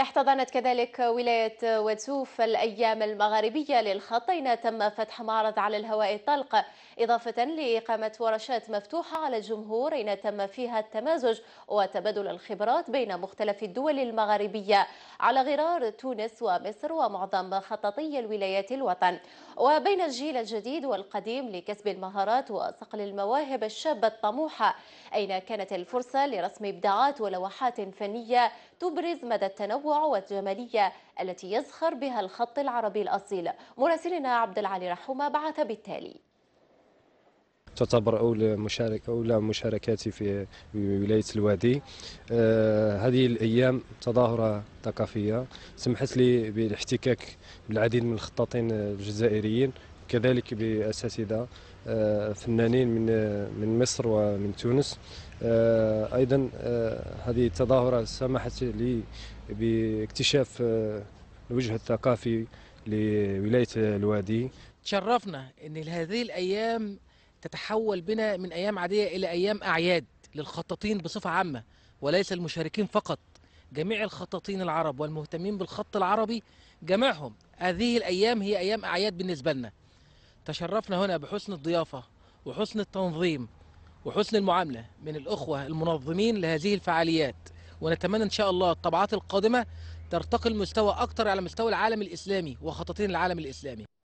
احتضنت كذلك ولاية وتسوف الأيام المغاربية للخطين تم فتح معرض على الهواء الطلق إضافة لإقامة ورشات مفتوحة على الجمهور أين تم فيها التمازج وتبادل الخبرات بين مختلف الدول المغاربية على غرار تونس ومصر ومعظم خططي الولايات الوطن. وبين الجيل الجديد والقديم لكسب المهارات وصقل المواهب الشابة الطموحة أين كانت الفرصة لرسم إبداعات ولوحات فنية تبرز مدى التنوع؟ والجمالية التي يزخر بها الخط العربي الأصيل. مراسلنا عبد العالي رحومة بعث بالتالي. تعتبر أولى مشاركة أولى مشاركاتي في ولاية الوادي. آه هذه الأيام تظاهرة ثقافية. سمحت لي بالاحتكاك بالعديد من الخطاطين الجزائريين كذلك بأساتذة. آه فنانين من من مصر ومن تونس. آه أيضا آه هذه التظاهرة سمحت لي باكتشاف آه الوجه الثقافي لولاية الوادي. تشرفنا إن هذه الأيام تتحول بنا من أيام عادية إلى أيام أعياد للخطاطين بصفة عامة وليس المشاركين فقط. جميع الخطاطين العرب والمهتمين بالخط العربي جميعهم هذه الأيام هي أيام أعياد بالنسبة لنا. تشرفنا هنا بحسن الضيافة وحسن التنظيم وحسن المعاملة من الأخوة المنظمين لهذه الفعاليات. ونتمنى إن شاء الله الطبعات القادمة ترتقي المستوى أكثر على مستوى العالم الإسلامي وخطاطين العالم الإسلامي.